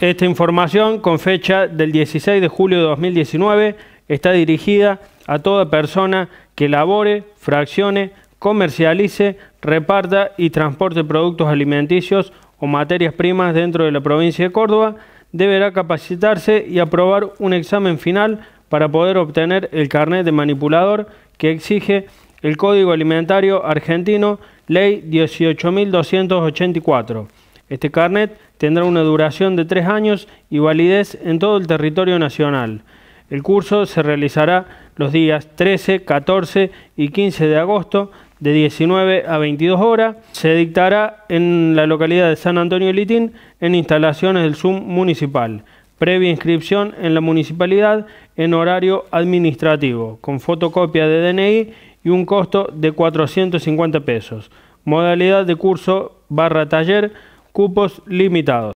Esta información, con fecha del 16 de julio de 2019, está dirigida a toda persona que elabore, fraccione, comercialice, reparta y transporte productos alimenticios o materias primas dentro de la provincia de Córdoba, deberá capacitarse y aprobar un examen final para poder obtener el carnet de manipulador que exige el Código Alimentario Argentino, Ley 18.284. Este carnet tendrá una duración de tres años y validez en todo el territorio nacional. El curso se realizará los días 13, 14 y 15 de agosto de 19 a 22 horas. Se dictará en la localidad de San Antonio Litín en instalaciones del SUM municipal. Previa inscripción en la municipalidad en horario administrativo, con fotocopia de DNI y un costo de 450 pesos. Modalidad de curso barra taller, cupos limitados.